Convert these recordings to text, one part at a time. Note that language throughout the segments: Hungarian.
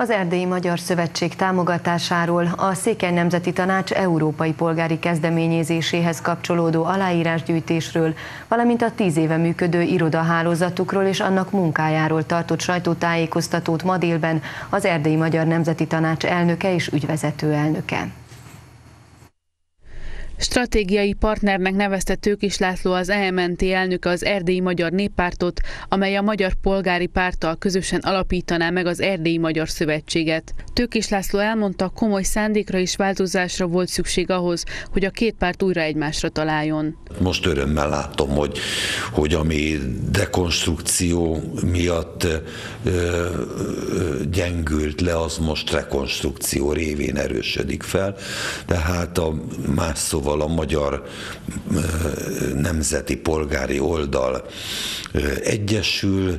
Az Erdélyi Magyar Szövetség támogatásáról a Székely Nemzeti Tanács európai polgári kezdeményezéséhez kapcsolódó aláírásgyűjtésről, valamint a tíz éve működő irodahálózatukról és annak munkájáról tartott sajtótájékoztatót ma délben az Erdélyi Magyar Nemzeti Tanács elnöke és ügyvezető elnöke. Stratégiai partnernek nevezte Tőkis László az EMNT elnöke az Erdélyi Magyar Néppártot, amely a Magyar Polgári Párttal közösen alapítaná meg az Erdélyi Magyar Szövetséget. Tőkis László elmondta, komoly szándékra és változásra volt szükség ahhoz, hogy a két párt újra egymásra találjon. Most örömmel látom, hogy, hogy ami dekonstrukció miatt ö, gyengült le, az most rekonstrukció révén erősödik fel. Tehát a más szóval szóval a magyar nemzeti polgári oldal egyesül.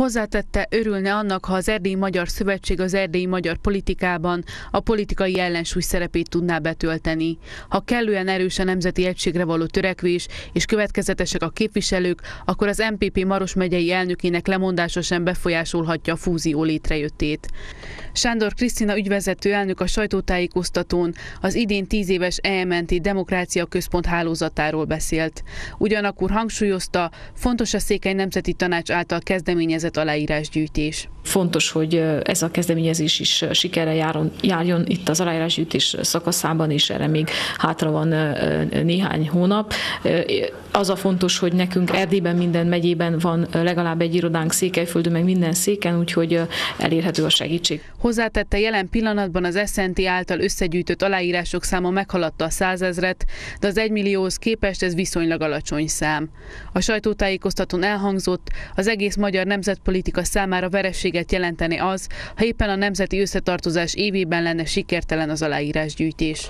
Hozzátette, örülne annak, ha az Erdélyi Magyar Szövetség az erdélyi magyar politikában a politikai ellensúly szerepét tudná betölteni. Ha kellően erős a nemzeti egységre való törekvés és következetesek a képviselők, akkor az MPP Maros megyei elnökének lemondása sem befolyásolhatja a fúzió létrejöttét. Sándor Krisztina ügyvezető elnök a sajtótájékoztatón az idén tíz éves EMNT Demokrácia Központ hálózatáról beszélt. Ugyanakkor hangsúlyozta, fontos a Székely Nemzeti Tanács által kezdeményezett aláírásgyűjtés. Fontos, hogy ez a kezdeményezés is sikerre járjon, járjon itt az aláírásgyűjtés szakaszában, és erre még hátra van néhány hónap. Az a fontos, hogy nekünk Erdélyben minden megyében van legalább egy irodánk Székelyföldön, meg minden széken, úgyhogy elérhető a segítség. Hozzátette, jelen pillanatban az SZNT által összegyűjtött aláírások száma meghaladta a százezret, de az egymillióhoz képest ez viszonylag alacsony szám. A sajtótájékoztatón elhangzott, az egész magyar nemzetpolitika számára verességet jelenteni az, ha éppen a nemzeti összetartozás évében lenne sikertelen az aláírásgyűjtés.